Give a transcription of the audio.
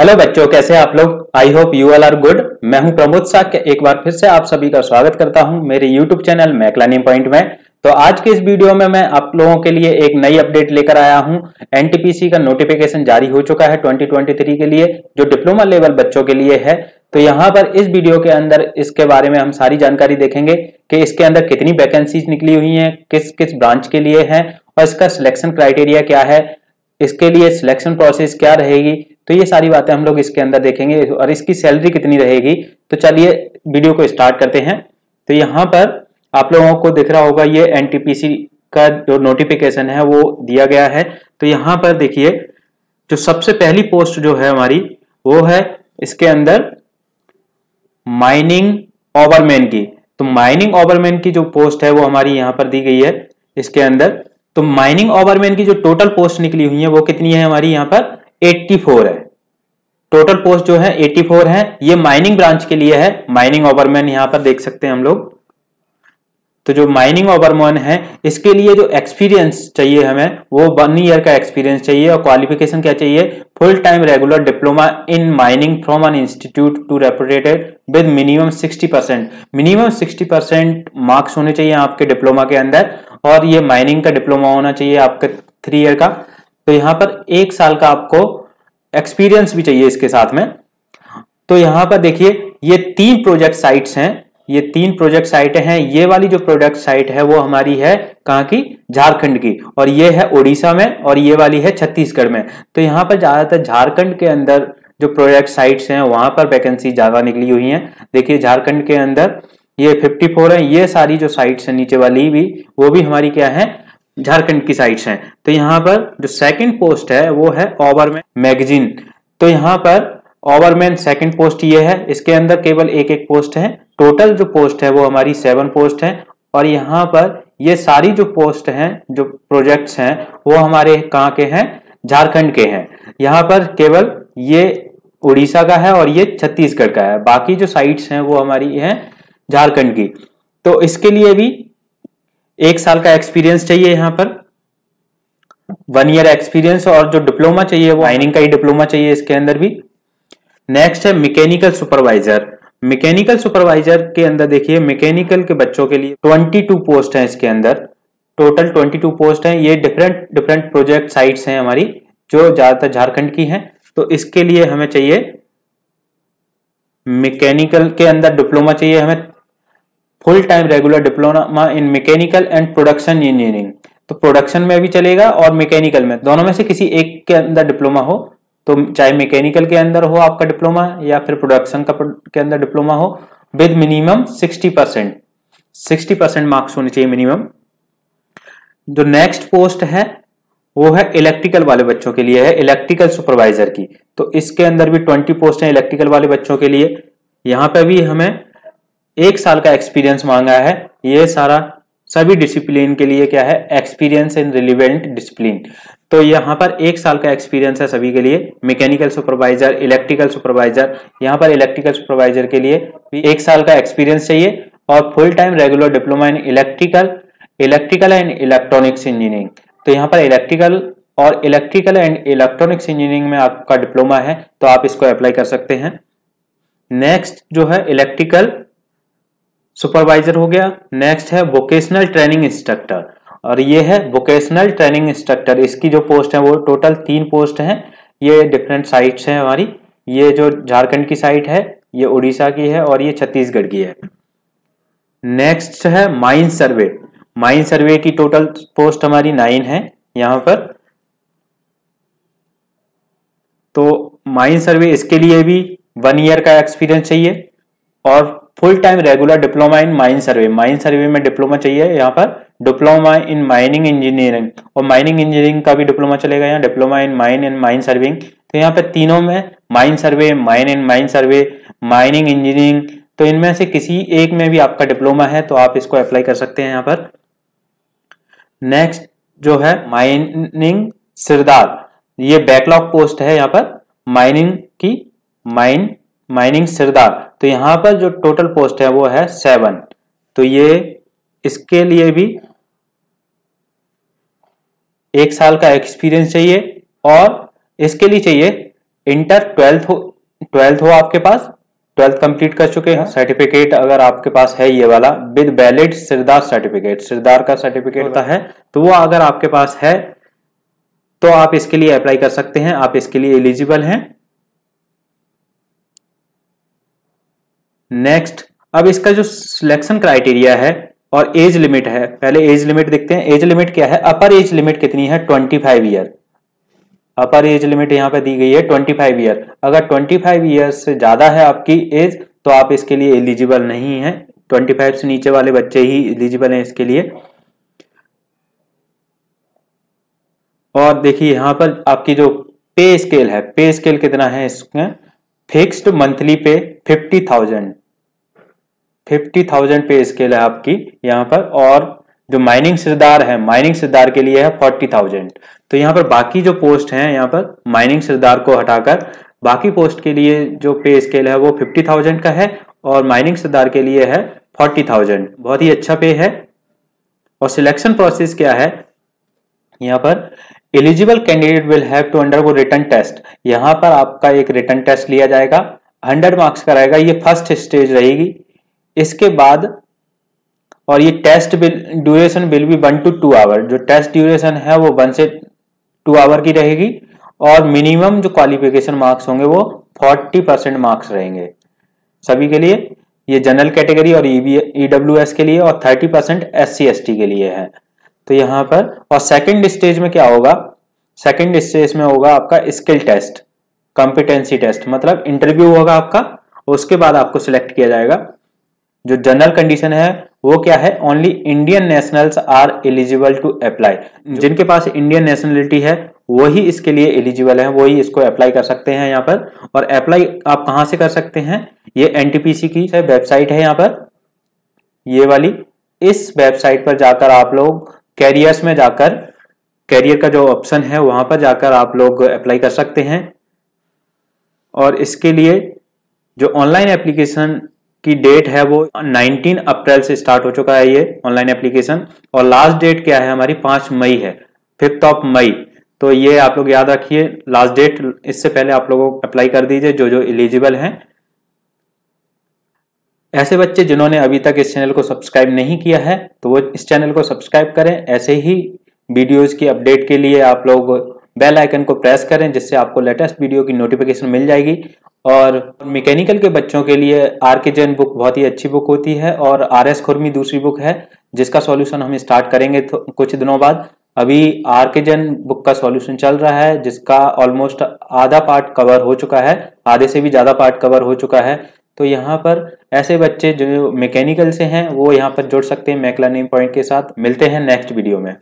Hello बच्चों, कैसे आप लोग? I hope you all are good मैं हूँ प्रमोद साक्य, एक बार फिर से आप सभी का स्वागत करता हूँ मेरे यूट्यूब चैनल मैकलानी पॉइंट में। तो आज के इस वीडियो में मैं आप लोगों के लिए एक नई अपडेट लेकर आया हूँ। एनटीपीसी का नोटिफिकेशन जारी हो चुका है 2023 के लिए, जो डिप्लोमा लेवल बच्चों के लिए है। तो यहाँ पर इस वीडियो के अंदर इसके बारे में हम सारी जानकारी देखेंगे कि इसके अंदर कितनी वैकेंसीज निकली हुई हैं, किस किस ब्रांच के लिए है, और इसका सिलेक्शन क्राइटेरिया क्या है, इसके लिए सिलेक्शन प्रोसेस क्या रहेगी तो ये सारी बातें हम लोग इसके अंदर देखेंगे और इसकी सैलरी कितनी रहेगी। तो चलिए वीडियो को स्टार्ट करते हैं। तो यहाँ पर आप लोगों को दिख रहा होगा ये एनटीपीसी का जो नोटिफिकेशन है वो दिया गया है। तो यहाँ पर देखिए, जो सबसे पहली पोस्ट जो है हमारी, वो है इसके अंदर माइनिंग ओवरमैन की। तो माइनिंग ओवरमैन की जो पोस्ट है वो हमारी यहाँ पर दी गई है इसके अंदर। तो माइनिंग ओवरमैन की जो टोटल पोस्ट निकली हुई है वो कितनी है हमारी यहाँ पर? 84 है। टोटल पोस्ट जो है 84 है। ये माइनिंग ब्रांच के लिए है। माइनिंग ओवरमैन यहाँ पर देख सकते हैं हम लोग। तो जो माइनिंग ओवरमैन है, इसके लिए जो एक्सपीरियंस चाहिए हमें, वो वन ईयर का एक्सपीरियंस चाहिए और क्वालिफिकेशन क्या चाहिए? Full time regular diploma in mining from an institute to reputed with minimum 60 percent minimum 60 percent marks होने चाहिए आपके डिप्लोमा के अंदर और ये माइनिंग का डिप्लोमा होना चाहिए आपके थ्री ईयर का। तो यहाँ पर एक साल का आपको एक्सपीरियंस भी चाहिए इसके साथ में। तो यहाँ पर देखिए, ये तीन प्रोजेक्ट साइट्स हैं। ये तीन प्रोजेक्ट साइट हैं। ये वाली जो प्रोजेक्ट साइट है, वो हमारी है कहाँ की? झारखंड की। और ये है उड़ीसा में और ये वाली है छत्तीसगढ़ में। तो यहाँ पर ज़्यादातर झारखंड के अंदर जो प्रोजेक्ट साइट्स हैं, वहाँ पर वैकेंसी ज़्यादा निकली हुई हैं। देखिए, झारखंड के अंदर ये 54 है। ये सारी जो साइट्स हैं, नीचे वाली भी, वो भी हमारी क्या है? झारखंड की साइट्स हैं। तो यहाँ पर जो सेकंड पोस्ट है, वो है ओवरमैन मैगजीन तो यहाँ पर ओवरमैन सेकंड पोस्ट ये है। इसके अंदर केवल एक एक पोस्ट है। टोटल जो पोस्ट है, वो हमारी सेवन पोस्ट है। और यहाँ पर ये सारी जो पोस्ट हैं, जो प्रोजेक्ट्स हैं, वो हमारे कहाँ के हैं? झारखंड के हैं। यहाँ पर केवल ये उड़ीसा का है और ये छत्तीसगढ़ का है। बाकी जो साइट्स हैं, वो हमारी हैं झारखंड की। तो इसके लिए भी एक साल का एक्सपीरियंस चाहिए यहाँ पर। वन ईयर एक्सपीरियंस और जो डिप्लोमा चाहिए वो माइनिंग का ही डिप्लोमा चाहिए इसके अंदर भी। नेक्स्ट है मैकेनिकल सुपरवाइजर मैकेनिकल सुपरवाइजर के अंदर देखिए मैकेनिकल के बच्चों के लिए 22 पोस्ट हैं इसके अंदर। टोटल 22 पोस्ट हैं। ये डिफरेंट डिफरेंट प्रोजेक्ट साइट्स हैं हमारी, जो ज़्यादातर झारखंड की हैं। तो इसके लिए हमें चाहिए मैकेनिकल के अंदर डिप्लोमा चाहिए हमें full time regular diploma in mechanical and production engineering तो प्रोडक्शन में भी चलेगा और मैकेनिकल में। दोनों में से किसी एक के अंदर डिप्लोमा हो तो चाहे मैकेनिकल के अंदर हो आपका डिप्लोमा या फिर प्रोडक्शन का के अंदर डिप्लोमा हो with minimum 60 percent sixty percent marks होने चाहिए मिनिमम जो नेक्स्ट पोस्ट है, वो है इलेक्ट्रिकल वाले बच्चों के लिए, है इलेक्ट्रिकल सुपरवाइजर की। तो इसके अंदर भी ट्वेंटी पोस्ट है इलेक्ट्रिकल वाले बच्चों के लिए। यहाँ पे भी हमें एक साल का एक्सपीरियंस मांगा है। ये सारा सभी डिसिप्लिन के लिए क्या है? एक्सपीरियंस इन रिलीवेंट डिसिप्लिन तो यहाँ पर एक साल का एक्सपीरियंस है सभी के लिए। मैकेनिकल सुपरवाइजर इलेक्ट्रिकल सुपरवाइजर यहाँ पर इलेक्ट्रिकल सुपरवाइजर के लिए भी एक साल का एक्सपीरियंस चाहिए। और full time regular diploma in electrical electrical and electronics engineering तो यहाँ पर इलेक्ट्रिकल और इलेक्ट्रिकल एंड इलेक्ट्रॉनिक्स इंजीनियरिंग में आपका डिप्लोमा है तो आप इसको अप्लाई कर सकते हैं। नेक्स्ट जो है इलेक्ट्रिकल सुपरवाइजर हो गया। नेक्स्ट है वोकेशनल ट्रेनिंग इंस्ट्रक्टर और ये है वोकेशनल ट्रेनिंग इंस्ट्रक्टर इसकी जो पोस्ट है वो टोटल तीन पोस्ट हैं। ये डिफरेंट साइट्स हैं हमारी। ये जो झारखंड की साइट है, ये उड़ीसा की है और ये छत्तीसगढ़ की है। नेक्स्ट है माइन सर्वे माइन सर्वे की टोटल पोस्ट हमारी नाइन है यहाँ पर। तो माइन सर्वे इसके लिए भी वन ईयर का एक्सपीरियंस चाहिए। और full time regular diploma in mine survey mine survey में डिप्लोमा चाहिए यहाँ पर? डिप्लोमा इन माइनिंग इंजीनियरिंग और माइनिंग इंजीनियरिंग का भी डिप्लोमा चलेगा यहाँ। Diploma in mine and mine surveying तो यहाँ पर तीनों में mine survey mine in mine survey mining engineering तो इनमें से किसी एक में भी आपका डिप्लोमा है तो आप इसको अप्लाई कर सकते हैं यहाँ पर। नेक्स्ट जो है माइनिंग सिरदार। ये बैकलॉग पोस्ट है यहाँ पर। माइनिंग की माइन माइनिंग सिरदार। तो यहाँ पर जो टोटल पोस्ट है वो है सेवन तो ये इसके लिए भी एक साल का एक्सपीरियंस चाहिए और इसके लिए चाहिए इंटर ट्वेल्थ हो ट्वेल्थ हो आपके पास। ट्वेल्थ कंप्लीट कर चुके हैं। सर्टिफिकेट अगर आपके पास है ये वाला विद वैलिड सिरदार सर्टिफिकेट सिरदार का सर्टिफिकेट होता है। तो वो अगर आपके पास है तो आप इसके लिए अप्लाई कर सकते हैं। आप इसके लिए एलिजिबल हैं। नेक्स्ट अब इसका जो सिलेक्शन क्राइटेरिया है और एज लिमिट है, पहले एज लिमिट देखते हैं। एज लिमिट क्या है? अपर एज लिमिट कितनी है? Twenty five year upper age limit यहाँ पे दी गई है ट्वेंटी फाइव ईयर अगर ट्वेंटी फाइव ईयर से ज़्यादा है आपकी एज तो आप इसके लिए एलिजिबल नहीं है। ट्वेंटी फाइव से नीचे वाले बच्चे ही एलिजिबल हैं इसके लिए। और देखिए, यहाँ पर आपकी जो पे स्केल है पे स्केल कितना है इसमें fixed monthly pay fifty thousand fifty thousand pay scale है आपकी, यहाँ पर, और जो माइनिंग सिरदार है माइनिंग सिरदार के लिए है फोर्टी थाउज़ेंड तो यहाँ पर बाकी जो पोस्ट हैं, यहाँ पर माइनिंग सिरदार को हटाकर, बाकी पोस्ट के लिए जो पे स्केल है वो फिफ्टी थाउज़ेंड का है, और माइनिंग सिरदार के लिए है फोर्टी थाउज़ेंड बहुत ही अच्छा पे है। और सिलेक्शन प्रोसेस क्या है? यहाँ पर eligible candidate will have to undergo written test यहाँ पर आपका एक रिटर्न टेस्ट लिया जाएगा। हंड्रेड मार्क्स का रहेगा। ये फ़र्स्ट स्टेज रहेगी। इसके बाद, और ये टेस्ट बिल ड्यूरेशन बिल भी वन टू टू आवर जो टेस्ट ड्यूरेशन है, वो वन से टू आवर की रहेगी, और मिनिमम जो क्वालिफिकेशन मार्क्स होंगे, वो फोर्टी परसेंट मार्क्स रहेंगे। सभी के लिए, ये जनरल कैटेगरी और ईडब्ल्यू e एस के लिए, और thirty percent S C S T के लिए है। तो यहाँ पर, और सेकेंड स्टेज में क्या होगा? सेकेंड स्टेज में होगा आपका स्किल टेस्ट कॉम्पिटेंसी टेस्ट मतलब इंटरव्यू होगा आपका, उसके बाद आपको सिलेक्ट किया जाएगा। जो जनरल कंडीशन है वो क्या है? Only Indian nationals are eligible to apply जिनके पास इंडियन नेशनलिटी है वही इसके लिए एलिजिबल है वही इसको अप्लाई कर सकते हैं यहाँ पर। और अप्लाई आप कहाँ से कर सकते हैं? ये एनटीपीसी की वेबसाइट है यहाँ पर। ये वाली इस वेबसाइट पर जाकर आप लोग कैरियर्स में जाकर कैरियर का जो ऑप्शन है वहाँ पर जाकर आप लोग अप्लाई कर सकते हैं। और इसके लिए जो ऑनलाइन एप्लीकेशन की डेट है वो 19 अप्रैल से स्टार्ट हो चुका है ये ऑनलाइन एप्लीकेशन और लास्ट डेट क्या है हमारी 5 मई है फिफ्थ ऑफ़ मई। तो ये आप लोग याद रखिए लास्ट डेट इससे पहले आप लोगों को अप्लाई कर दीजिए जो जो एलिजिबल हैं। ऐसे बच्चे जिन्होंने अभी तक इस चैनल को सब्सक्राइब नहीं किया है तो वो इस चैनल को सब्सक्राइब करें। ऐसे ही वीडियोस की अपडेट के लिए आप लोग बेल आइकन को प्रेस करें, जिससे आपको लेटेस्ट वीडियो की नोटिफिकेशन मिल जाएगी। और मैकेनिकल के बच्चों के लिए आर के जैन बुक बहुत ही अच्छी बुक होती है और आर एस खुरमी दूसरी बुक है, जिसका सॉल्यूशन हम स्टार्ट करेंगे कुछ दिनों बाद। अभी आर के जैन बुक का सॉल्यूशन चल रहा है, जिसका ऑलमोस्ट आधा पार्ट कवर हो चुका है, आधे से भी ज़्यादा पार्ट कवर हो चुका है। तो यहाँ पर ऐसे बच्चे जो मैकेनिकल से हैं, वो यहाँ पर जुड़ सकते हैं मैकलानी पॉइंट के साथ। मिलते हैं नेक्स्ट वीडियो में।